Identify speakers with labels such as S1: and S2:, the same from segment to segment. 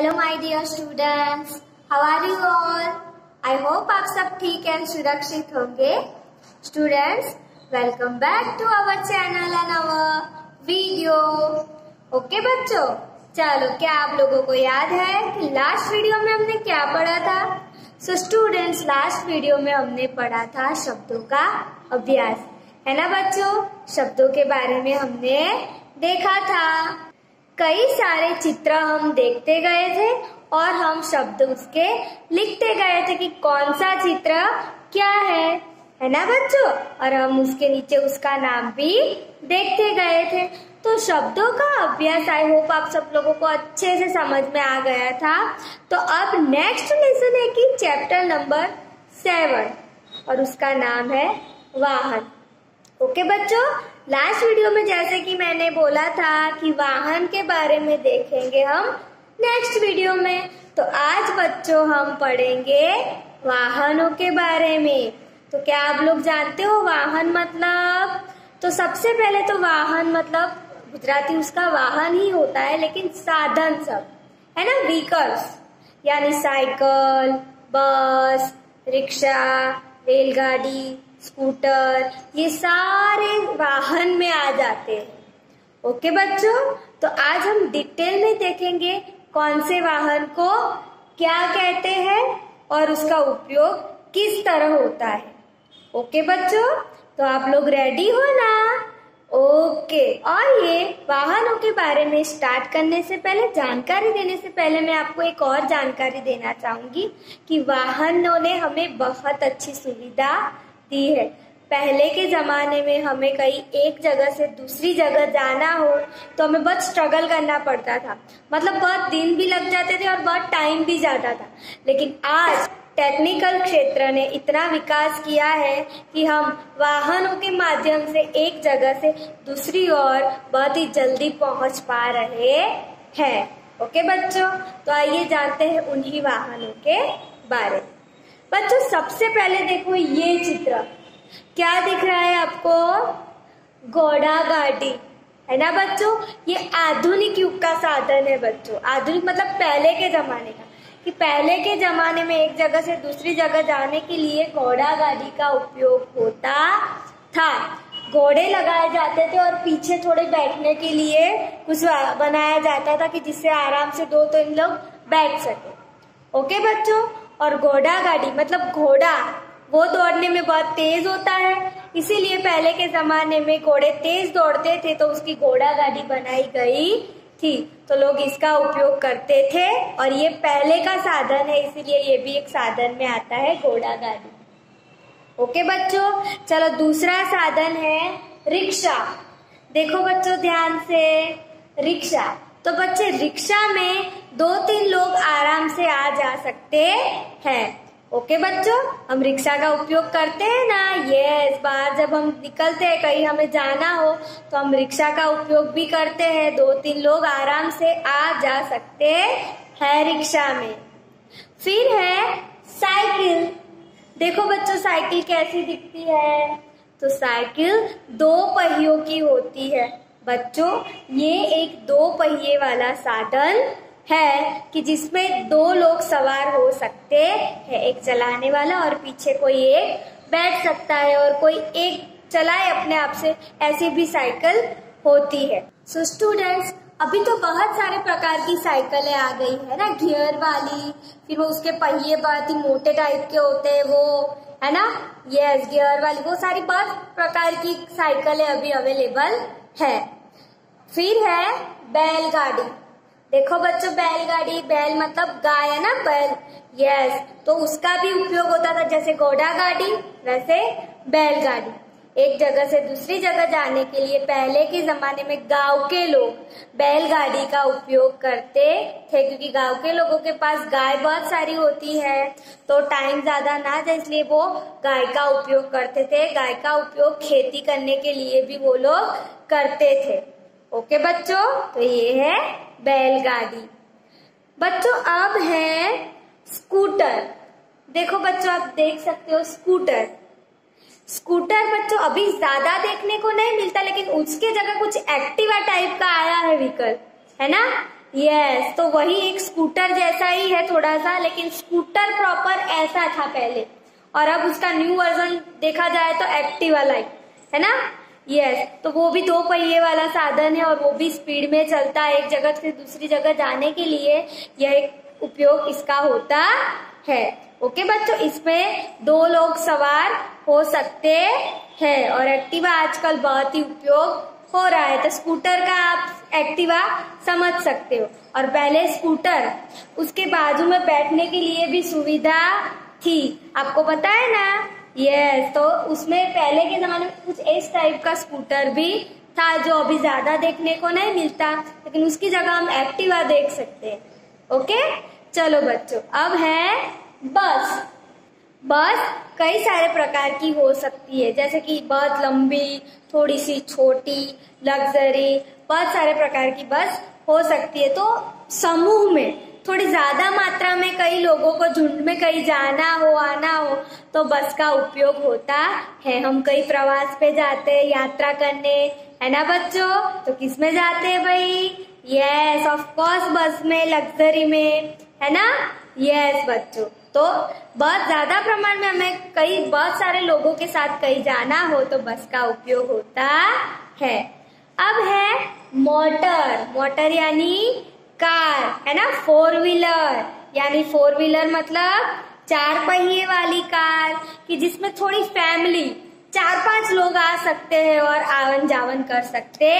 S1: Hello my dear students how are you all I hope आप सब ठीक and सुरक्षित होंगे। Students welcome back to our channel and our video okay बच्चों? चलो, क्या आप लोगों को याद है कि लास्ट वीडियो में हमने क्या पढ़ा था? सो स्टूडेंट्स लास्ट वीडियो में हमने पढ़ा था शब्दों का अभ्यास। है ना बच्चों? शब्दों के बारे में हमने देखा था। कई सारे चित्र हम देखते गए थे और हम शब्द उसके लिखते गए थे कि कौन सा चित्र क्या है। है ना बच्चों? और हम उसके नीचे उसका नाम भी देखते गए थे। तो शब्दों का अभ्यास आई होप आप सब लोगों को अच्छे से समझ में आ गया था। तो अब नेक्स्ट लेसन है कि चैप्टर नंबर सेवन और उसका नाम है वाहन। ओके बच्चों लास्ट वीडियो में जैसे कि मैंने बोला था कि वाहन के बारे में देखेंगे हम नेक्स्ट वीडियो में। तो आज बच्चों, हम पढ़ेंगे वाहनों के बारे में। तो क्या आप लोग जानते हो वाहन मतलब? तो सबसे पहले तो वाहन मतलब गुजराती उसका वाहन ही होता है, लेकिन साधन सब, है ना? व्हीकल्स यानी साइकिल बस रिक्शा रेलगाड़ी स्कूटर, ये सारे वाहन में आ जाते हैं। ओके बच्चों? तो आज हम डिटेल में देखेंगे कौन से वाहन को क्या कहते हैं और उसका उपयोग किस तरह होता है। ओके बच्चों? तो आप लोग रेडी हो ना? ओके, और ये वाहनों के बारे में स्टार्ट करने से पहले, जानकारी देने से पहले मैं आपको एक और जानकारी देना चाहूँगी कि वाहनों ने हमें बहुत अच्छी सुविधा दी है। पहले के ज़माने में हमें कहीं एक जगह से दूसरी जगह जाना हो तो हमें बहुत स्ट्रगल करना पड़ता था। मतलब बहुत दिन भी लग जाते थे और बहुत टाइम भी जाता था। लेकिन आज टेक्निकल क्षेत्र ने इतना विकास किया है कि हम वाहनों के माध्यम से एक जगह से दूसरी ओर बहुत ही जल्दी पहुँच पा रहे हैं। ओके बच्चों? तो आइए जानते हैं उन्हीं वाहनों के बारे में। बच्चों, सबसे पहले देखो ये चित्र। क्या दिख रहा है आपको? घोड़ा गाड़ी। है ना बच्चों? ये आधुनिक युग का साधन है बच्चों। आधुनिक मतलब पहले के जमाने का। कि पहले के जमाने में एक जगह से दूसरी जगह जाने के लिए घोड़ा गाड़ी का उपयोग होता था। घोड़े लगाए जाते थे और पीछे थोड़े बैठने के लिए कुछ बनाया जाता था कि जिससे आराम से दो तीन तो लोग बैठ सके। ओके बच्चों? और घोड़ा गाड़ी मतलब घोड़ा, वो दौड़ने में बहुत तेज होता है। इसीलिए पहले के जमाने में घोड़े तेज दौड़ते थे तो उसकी घोड़ा गाड़ी बनाई गई थी। तो लोग इसका उपयोग करते थे और ये पहले का साधन है, इसीलिए ये भी एक साधन में आता है, घोड़ा गाड़ी। ओके बच्चों, चलो दूसरा साधन है रिक्शा। देखो बच्चों, ध्यान से, रिक्शा। तो बच्चे, रिक्शा में दो तीन लोग आराम से आ जा सकते हैं। ओके बच्चों, हम रिक्शा का उपयोग करते हैं ना? यस बाहर जब हम निकलते हैं, कहीं हमें जाना हो तो हम रिक्शा का उपयोग भी करते हैं। दो तीन लोग आराम से आ जा सकते हैं रिक्शा में। फिर है साइकिल। देखो बच्चों, साइकिल कैसी दिखती है? तो साइकिल दो पहियों की होती है। बच्चों, ये एक दो पहिए वाला साधन है कि जिसमें दो लोग सवार हो सकते हैं, एक चलाने वाला और पीछे कोई एक बैठ सकता है और कोई एक चलाए अपने आप से, ऐसी भी साइकिल होती है। सो so स्टूडेंट्स अभी तो बहुत सारे प्रकार की साइकिलें आ गई है, ना? गियर वाली, फिर वो उसके पहिए बहुत ही मोटे टाइप के होते हैं, वो, है ना? यस गियर वाली, वो सारी बहुत प्रकार की साइकिलें अभी अवेलेबल है। फिर है बैलगाड़ी। देखो बच्चों, बैलगाड़ी, बैल मतलब गाय है ना? बैल। यस तो उसका भी उपयोग होता था जैसे घोड़ा गाड़ी, वैसे बैलगाड़ी। एक जगह से दूसरी जगह जाने के लिए पहले के जमाने में गाँव के लोग बैलगाड़ी का उपयोग करते थे, क्योंकि गाँव के लोगों के पास गाय बहुत सारी होती है। तो टाइम ज़्यादा ना जाए इसलिए वो गाय का उपयोग करते थे। गाय का उपयोग खेती करने के लिए भी वो लोग करते थे। ओके बच्चों तो ये है बैलगाड़ी। बच्चों, अब है स्कूटर। देखो बच्चों, आप देख सकते हो स्कूटर। स्कूटर बच्चों अभी ज़्यादा देखने को नहीं मिलता, लेकिन उसके जगह कुछ एक्टिवा टाइप का आया है व्हीकल, है ना? यस तो वही एक स्कूटर जैसा ही है थोड़ा सा लेकिन स्कूटर प्रॉपर ऐसा था पहले। और अब उसका न्यू वर्जन देखा जाए तो एक्टिवा लाइक, है ना? यस तो वो भी दो पहिए वाला साधन है और वो भी स्पीड में चलता है एक जगह से दूसरी जगह जाने के लिए। यह एक उपयोग इसका होता है। ओके बच्चों, इसमें दो लोग सवार हो सकते हैं। और एक्टिवा आजकल बहुत ही उपयोग हो रहा है। तो स्कूटर का आप एक्टिवा समझ सकते हो। और पहले स्कूटर, उसके बाजू में बैठने के लिए भी सुविधा थी। आपको पता है ना? यस तो उसमें पहले के जमाने में कुछ इस टाइप का स्कूटर भी था, जो अभी ज़्यादा देखने को नहीं मिलता। लेकिन उसकी जगह हम एक्टिवा देख सकते हैं। ओके चलो बच्चों, अब है बस। बस कई सारे प्रकार की हो सकती है, जैसे कि बहुत लंबी थोड़ी सी छोटी, लग्जरी, बहुत सारे प्रकार की बस हो सकती है। तो समूह में, थोड़ी ज़्यादा मात्रा में कई लोगों को झुंड में कहीं जाना हो, आना हो तो बस का उपयोग होता है। हम कई प्रवास पे जाते हैं, यात्रा करने, है ना बच्चों? तो किसमें जाते हैं भाई? यस ऑफ़ कोर्स बस में, लग्जरी में, है ना? यस बच्चों। तो बहुत ज़्यादा प्रमाण में हमें कई, बहुत सारे लोगों के साथ कहीं जाना हो तो बस का उपयोग होता है। अब है मोटर। मोटर यानी कार, है ना? फोर व्हीलर यानी फोर व्हीलर मतलब चार पहिए वाली कार कि जिसमें थोड़ी फैमिली चार पाँच लोग आ सकते हैं और आवन जावन कर सकते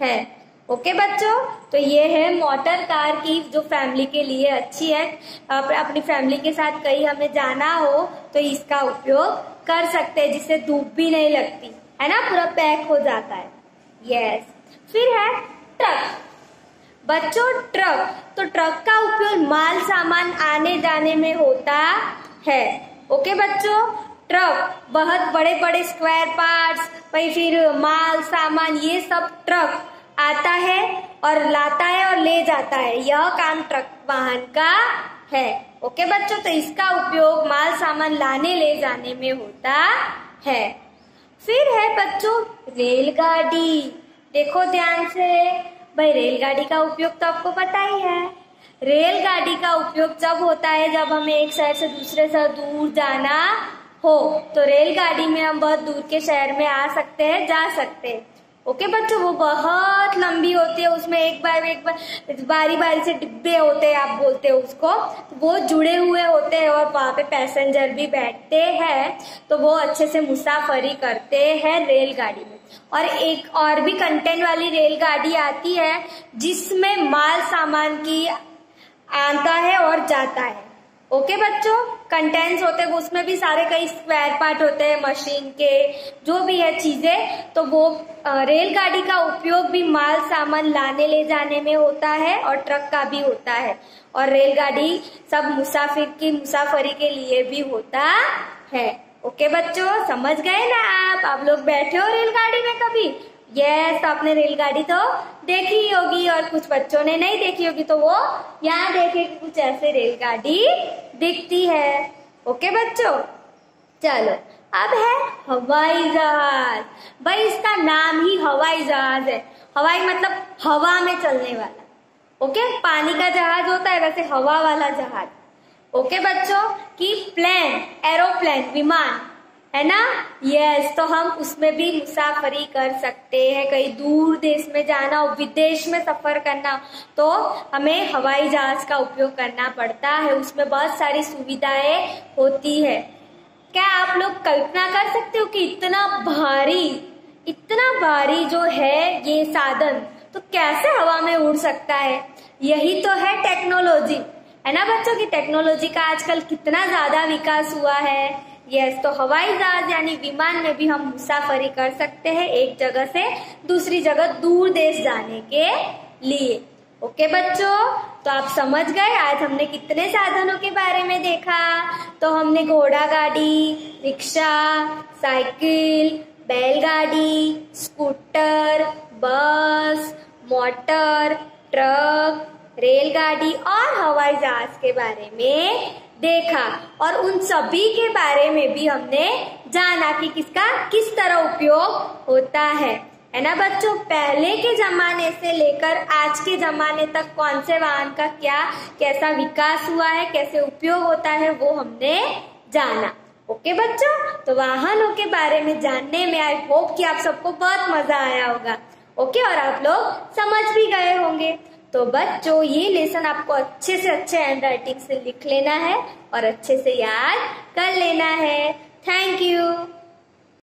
S1: हैं। ओके बच्चों? तो ये है मोटर कार की जो फैमिली के लिए अच्छी है। आप अपनी फैमिली के साथ कहीं हमें जाना हो तो इसका उपयोग कर सकते हैं, जिससे धूप भी नहीं लगती। है ना? पूरा पैक हो जाता है। यस फिर है ट्रक। बच्चों, ट्रक। तो ट्रक का उपयोग माल सामान आने जाने में होता है। ओके बच्चों? ट्रक, बहुत बड़े बड़े स्क्वायर पार्ट्स, भाई फिर माल सामान, ये सब ट्रक। आता है और लाता है और ले जाता है। यह काम ट्रक वाहन का है। ओके बच्चों तो इसका उपयोग माल सामान लाने, ले जाने में होता है। फिर है बच्चों, रेलगाड़ी। देखो ध्यान से। भाई, रेलगाड़ी का उपयोग तो आपको पता ही है। रेलगाड़ी का उपयोग जब होता है, जब हमें एक शहर से दूसरे शहर दूर जाना हो तो रेलगाड़ी में हम बहुत दूर के शहर में आ सकते हैं, जा सकते हैं। ओके बच्चों वो बहुत लंबी होती है, उसमें एक बार एक बार, बारी बारी से डिब्बे होते हैं, आप बोलते हो उसको। तो वो जुड़े हुए होते हैं और वहाँ पे पैसेंजर भी बैठते हैं तो वो अच्छे से मुसाफरी करते हैं रेलगाड़ी में। और एक और भी कंटेंट वाली रेलगाड़ी आती है, जिसमें माल सामान की आता है और जाता है। ओके बच्चों कंटेंट्स होते हैं, उसमें भी सारे कई स्क्वायर पार्ट होते हैं मशीन के, जो भी है चीज़ें तो वो रेलगाड़ी का उपयोग भी माल सामान लाने, ले जाने में होता है और ट्रक का भी होता है। और रेलगाड़ी सब मुसाफिर की मुसाफरी के लिए भी होता है। ओके बच्चों, समझ गए ना आप? आप लोग बैठे हो रेलगाड़ी में कभी? यस तो आपने रेलगाड़ी तो देखी होगी और कुछ बच्चों ने नहीं देखी होगी तो वो यहाँ देखे कि कुछ ऐसे रेलगाड़ी दिखती है। ओके बच्चों? चलो, अब है हवाई जहाज़। भाई, इसका नाम ही हवाई जहाज़ है। हवाई मतलब हवा में चलने वाला। ओके पानी का जहाज़ होता है, वैसे हवा वाला जहाज़। ओके बच्चों, कि प्लेन, एरोप्लेन, विमान। है ना? यस तो हम उसमें भी मुसाफरी कर सकते हैं। कहीं दूर देश में जाना हो विदेश में सफ़र करना तो हमें हवाई जहाज़ का उपयोग करना पड़ता है। उसमें बहुत सारी सुविधाएँ होती है। क्या आप लोग कल्पना कर सकते हो कि इतना भारी इतना भारी जो है ये साधन तो कैसे हवा में उड़ सकता है? यही तो है टेक्नोलॉजी। है ना बच्चों, की टेक्नोलॉजी का आजकल कितना ज़्यादा विकास हुआ है। यस तो हवाई जहाज़ यानी विमान में भी हम मुसाफरी कर सकते हैं एक जगह से दूसरी जगह दूर देश जाने के लिए। ओके बच्चों? तो आप समझ गए? आज हमने कितने साधनों के बारे में देखा? तो हमने घोड़ा गाड़ी, रिक्शा, साइकिल, बैलगाड़ी, स्कूटर, बस, मोटर, ट्रक, रेलगाड़ी और हवाई जहाज़ के बारे में देखा और उन सभी के बारे में भी हमने जाना कि किसका किस तरह उपयोग होता है। है ना बच्चों? पहले के जमाने से लेकर आज के जमाने तक कौन से वाहन का क्या, कैसा विकास हुआ है, कैसे उपयोग होता है, वो हमने जाना। ओके बच्चों? तो वाहनों के बारे में जानने में आई होप कि आप सबको बहुत मज़ा आया होगा। ओके? और आप लोग समझ भी गए होंगे। तो बच्चों ये लेसन आपको अच्छे से अच्छे हैंड से लिख लेना है और अच्छे से याद कर लेना है। Thank you